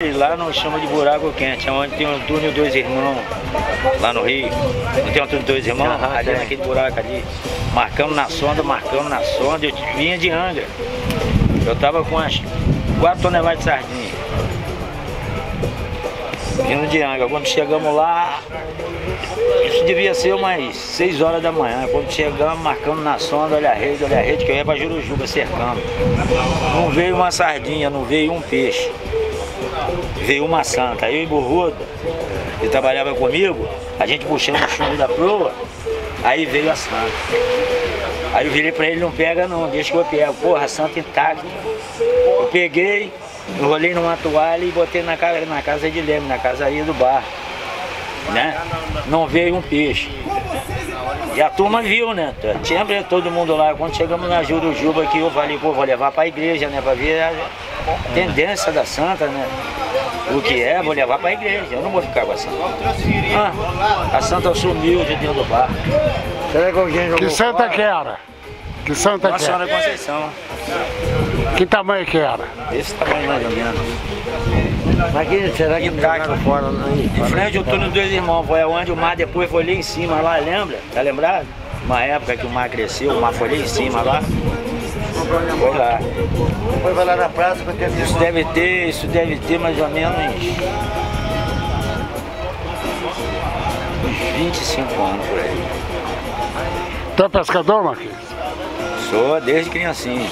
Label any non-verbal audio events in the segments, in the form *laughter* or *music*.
Lá não chama de buraco quente, é onde tem um túnel dois irmãos, lá no Rio. Não tem um túnel dois irmãos? Aham, ali tem. naquele buraco ali. Marcamos na sonda, marcamos na sonda, eu vinha de Angra. Eu tava com as 4 toneladas de sardinha. Vindo de Angra. Quando chegamos lá, isso devia ser umas 6 horas da manhã. Quando chegamos, marcamos na sonda, olha a rede, olha a rede, que eu ia pra Jurujuba cercando. Não veio uma sardinha, não veio um peixe. Veio uma santa. Eu e Burruda, que trabalhava comigo, a gente puxando o chumbo da proa, aí veio a santa. Aí eu virei pra ele, não pega não, deixa que eu pego. Porra, a santa intacta. Eu peguei, enrolei numa toalha e botei na casa, na casa de Leme, na casa aí do bar. Né? Não veio um peixe. E a turma viu, né? Tinha todo mundo lá. Quando chegamos na Jurujuba aqui, eu falei, pô, vou levar pra igreja, né? Pra ver a tendência da santa, né? O que é, vou levar pra igreja. Eu não vou ficar com a santa. Ah, a santa sumiu de dentro do bar. Será que alguém jogou Que santa fora? que era? Que santa Nossa que era? Senhora Conceição. Que tamanho que era? Esse tamanho mais ou menos. Mas que, será que não jogaram fora aí? Em frente ao túnel dos irmãos, foi onde o mar depois foi lá em cima, lá, lembra? Tá lembrado? Uma época que o mar cresceu, o mar foi lá em cima lá. Foi lá. Depois vai lá na praça que eu tenho Isso deve ter, isso deve ter mais ou menos uns 25 anos por aí. Tu é pescador, Marquinhos? Sou desde criancinha.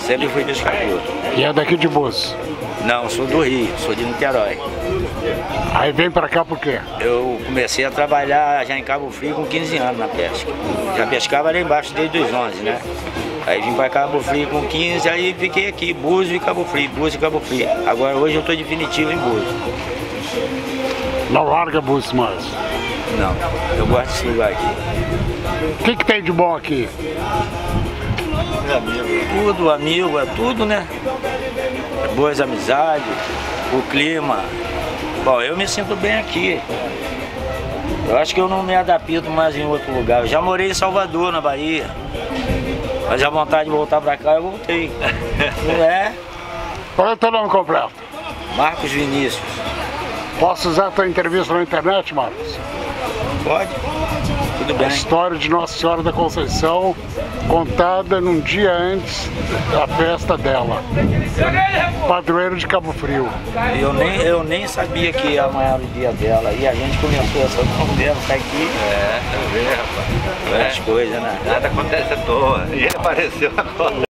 Sempre fui pescador. E é daqui de Búzios. Não, sou do Rio, sou de Niterói. Aí vem pra cá por quê? Eu comecei a trabalhar já em Cabo Frio com 15 anos na pesca. Já pescava lá embaixo desde os 11, né? Aí vim para Cabo Frio com 15, aí fiquei aqui, Búzios e Cabo Frio, Búzios e Cabo Frio. Agora hoje eu estou definitivo em Búzios. Não larga Búzios mais. Não, eu gosto desse lugar aqui. O que, que tem de bom aqui? Tudo, amigo, é tudo, né? Boas amizades, o clima. Bom, eu me sinto bem aqui. Eu acho que eu não me adapto mais em outro lugar. Eu já morei em Salvador, na Bahia. Mas a vontade de voltar pra cá, eu voltei. *laughs* Não é? Qual é o teu nome completo? Marcos Vinícius. Posso usar tua entrevista na internet, Marcos? Pode? Tudo A bem. história de Nossa Senhora da Conceição, contada num dia antes da festa dela. Padroeiro de Cabo Frio. Eu nem, eu nem sabia que amanhã era o dia dela. E a gente começou essa conversa aqui. É, eu vi, rapaz. As coisas, né? Nada acontece à toa. E apareceu agora.